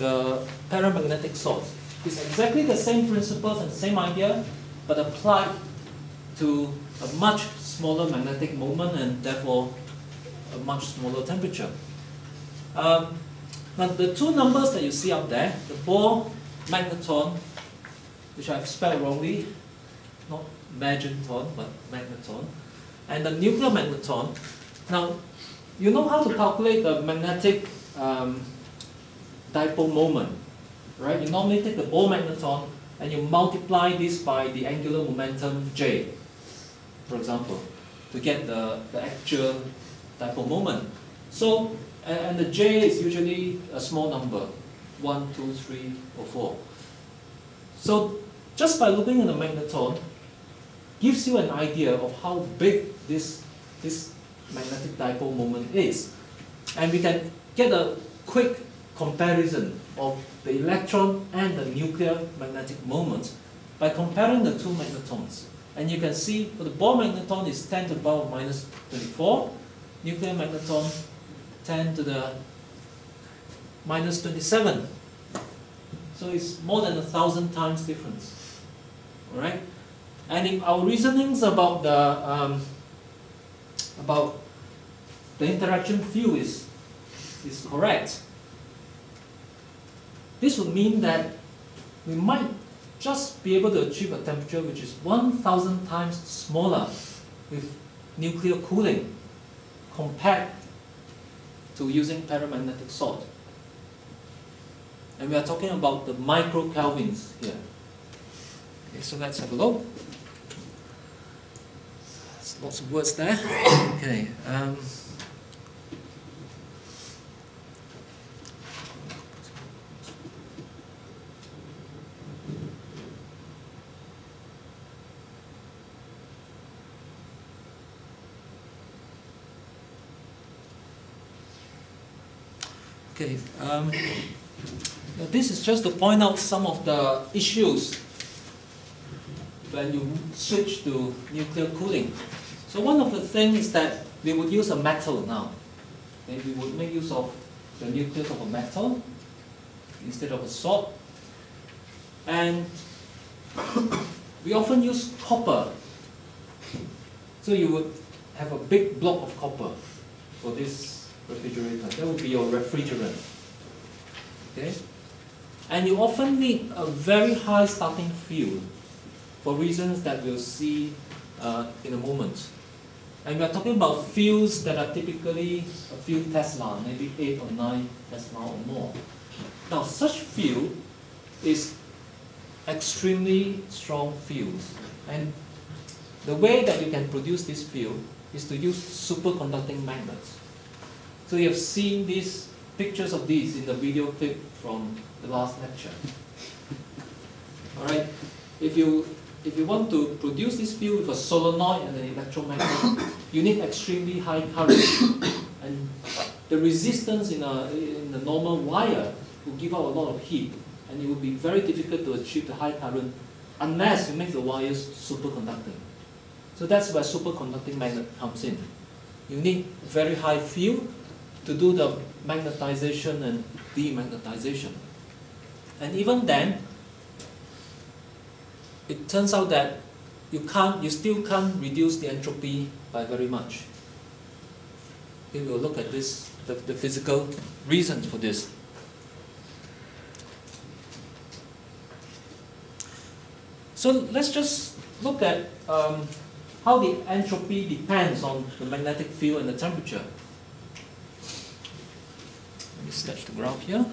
the paramagnetic salt. It's exactly the same principles and same idea, but applied to a much smaller magnetic moment and therefore a much smaller temperature. Um, now the two numbers that you see up there, the Bohr magneton, which I've spelled wrongly, not magneton, but magneton, and the nuclear magneton. Now, you know how to calculate the magnetic um, dipole moment, right? You normally take the Bohr magneton and you multiply this by the angular momentum J, for example, to get the, the actual dipole moment. So, and, and the J is usually a small number, one, two, three, or 4. So, just by looking at the magneton, gives you an idea of how big this, this magnetic dipole moment is. And we can get a quick comparison of the electron and the nuclear magnetic moment by comparing the two magnetons. And you can see for the Bohr magneton is 10 to the power minus 24, nuclear magneton 10 to the minus 27. So it's more than a thousand times difference. Alright? And if our reasonings about the um, about the interaction field is, is correct, this would mean that we might just be able to achieve a temperature which is 1,000 times smaller with nuclear cooling compared to using paramagnetic salt. And we are talking about the microkelvins here. Okay, so let's have a look. There's lots of words there. Okay. Um, Okay, um, this is just to point out some of the issues when you switch to nuclear cooling. So one of the things is that we would use a metal now. We would make use of the nucleus of a metal instead of a salt. And we often use copper. So you would have a big block of copper for this refrigerator. That would be your refrigerant. Okay? And you often need a very high starting field for reasons that we'll see uh, in a moment. And we are talking about fields that are typically a few Tesla, maybe 8 or 9 Tesla or more. Now, such field is extremely strong fields. And the way that you can produce this field is to use superconducting magnets. So you have seen these pictures of these in the video clip from the last lecture. Alright, if you if you want to produce this field with a solenoid and an electromagnet, you need extremely high current. and the resistance in a, in a normal wire will give out a lot of heat. And it will be very difficult to achieve the high current unless you make the wires superconducting. So that's where superconducting magnet comes in. You need very high field to do the magnetization and demagnetization. And even then, it turns out that you can't, you still can't reduce the entropy by very much. Okay, we'll look at this, the, the physical reasons for this. So let's just look at um, how the entropy depends on the magnetic field and the temperature. Sketch the graph here.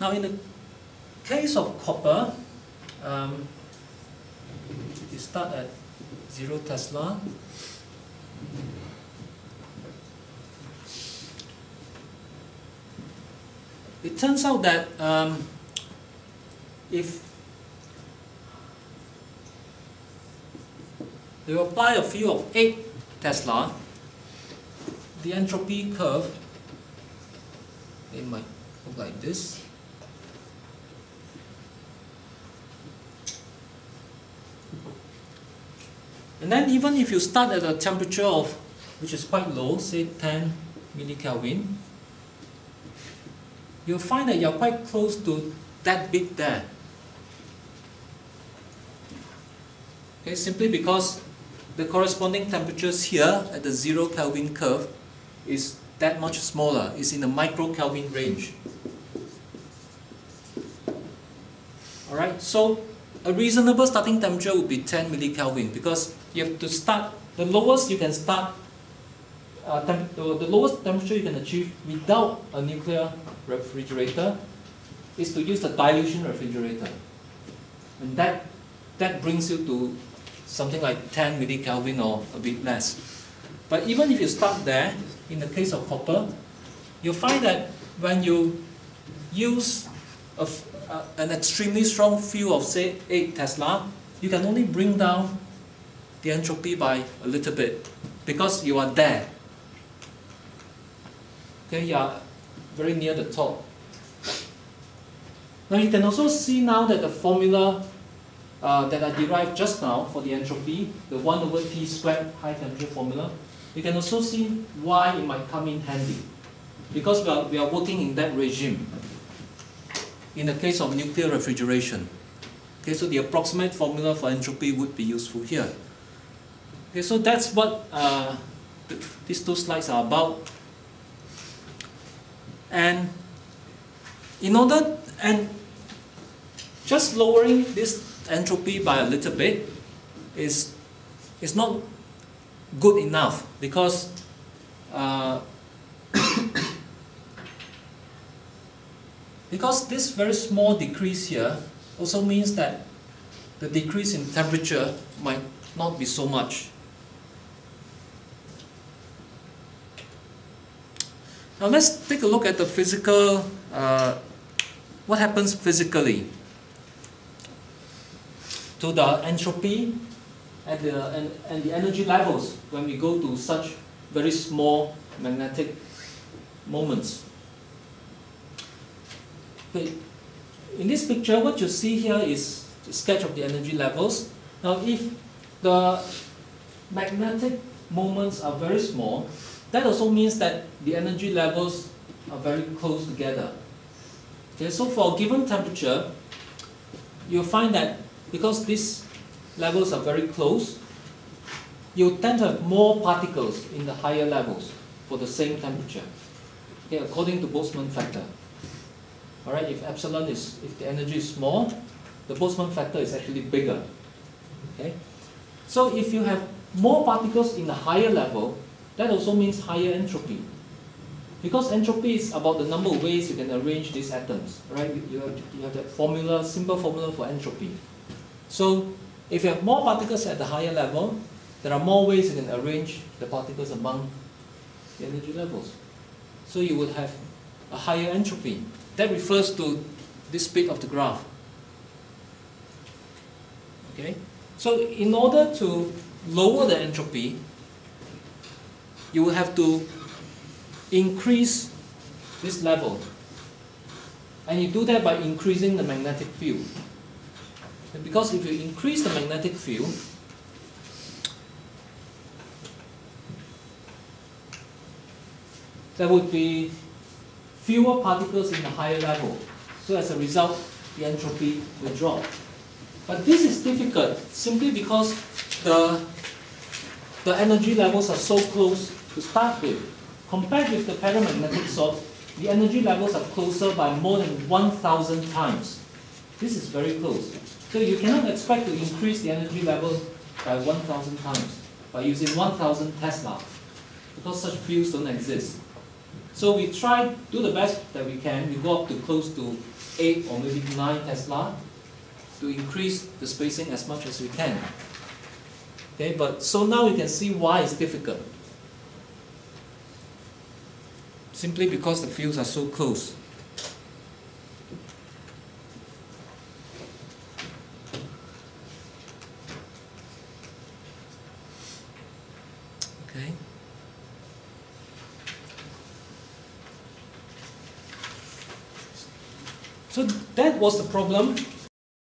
Now, in the case of copper, um, you start at zero Tesla. it turns out that um, if you apply a field of 8 Tesla, the entropy curve, it might look like this. And then even if you start at a temperature of, which is quite low, say 10 millikelvin, you'll find that you're quite close to that bit there. Okay, simply because the corresponding temperatures here at the zero Kelvin curve is that much smaller, is in the micro Kelvin range. Alright, so a reasonable starting temperature would be 10 millikelvin because you have to start, the lowest you can start, uh, the, the lowest temperature you can achieve without a nuclear refrigerator is to use the dilution refrigerator. And that, that brings you to something like 10 millikelvin or a bit less. But even if you start there, in the case of copper, you'll find that when you use a, uh, an extremely strong field of say 8 Tesla, you can only bring down the entropy by a little bit because you are there. Okay, are very near the top. Now you can also see now that the formula uh, that I derived just now for the entropy, the 1 over T squared high temperature formula, you can also see why it might come in handy. Because we are, we are working in that regime. In the case of nuclear refrigeration. Okay, so the approximate formula for entropy would be useful here. Okay, so that's what uh, these two slides are about. And in order, and just lowering this entropy by a little bit is, is not good enough because uh, because this very small decrease here also means that the decrease in temperature might not be so much. Now let's take a look at the physical, uh, what happens physically to the entropy and the, and, and the energy levels when we go to such very small magnetic moments. Okay. In this picture, what you see here is a sketch of the energy levels. Now, if the magnetic moments are very small, that also means that the energy levels are very close together. Okay, so for a given temperature, you'll find that because these levels are very close, you tend to have more particles in the higher levels for the same temperature, okay, according to Boltzmann factor. All right, if epsilon is, if the energy is small, the Boltzmann factor is actually bigger. Okay, so if you have more particles in the higher level, that also means higher entropy. Because entropy is about the number of ways you can arrange these atoms, right? You have, you have that formula, simple formula for entropy. So if you have more particles at the higher level, there are more ways you can arrange the particles among the energy levels. So you would have a higher entropy. That refers to this bit of the graph. Okay? So in order to lower the entropy, you will have to increase this level. And you do that by increasing the magnetic field. Because if you increase the magnetic field, there would be fewer particles in the higher level. So as a result, the entropy will drop. But this is difficult simply because the, the energy levels are so close to start with. Compared with the paramagnetic salt, the energy levels are closer by more than 1,000 times. This is very close. So you cannot expect to increase the energy level by 1,000 times by using 1,000 Tesla because such fields don't exist. So we try, to do the best that we can. We go up to close to 8 or maybe 9 Tesla to increase the spacing as much as we can. Okay, but so now you can see why it's difficult. Simply because the fields are so close. Okay. So that was the problem